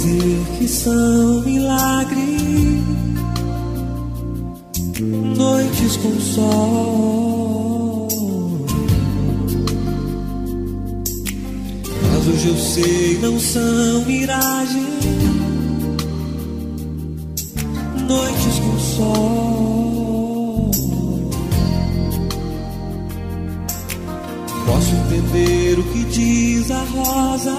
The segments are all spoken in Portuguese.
dizer que são milagres, noites com sol. Mas hoje eu sei, não são miragens, noites com sol. Posso entender o que diz a rosa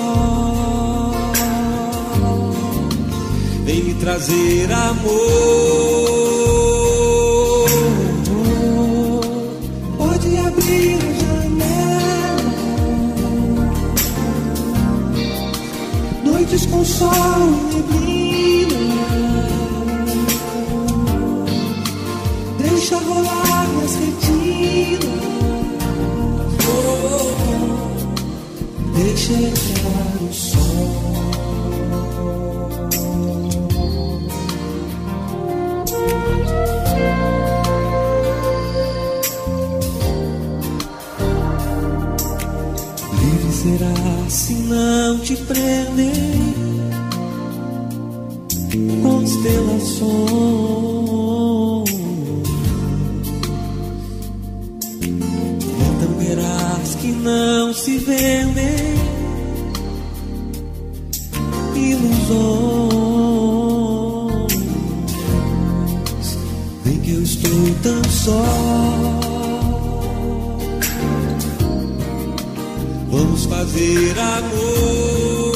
Vem me trazer amor. Pode abrir a janela. Noites com sol e neblina. Deixa rolar minhas retinas. Deixa entrar o sol. Será se não te prender constelações. Então verás que não se vendem ilusões. Vem que eu estou tão só. Fazer amor.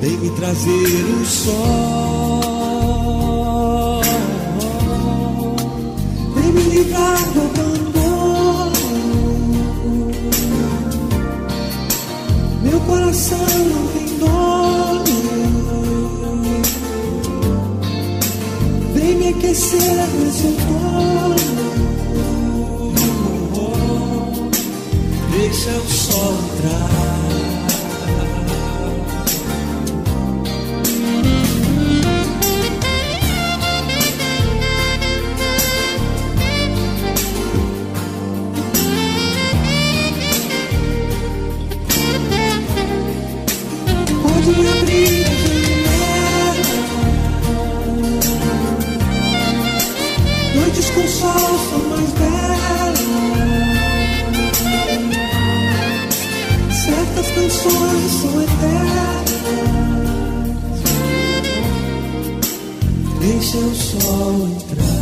Vem me trazer o sol. Vem me livrar do abandono. Meu coração não tem dono. Vem me aquecer nesse outono. Deixa o sol entrar. Noites com sol são mais belas. Certas canções são eternas. Deixa o sol entrar.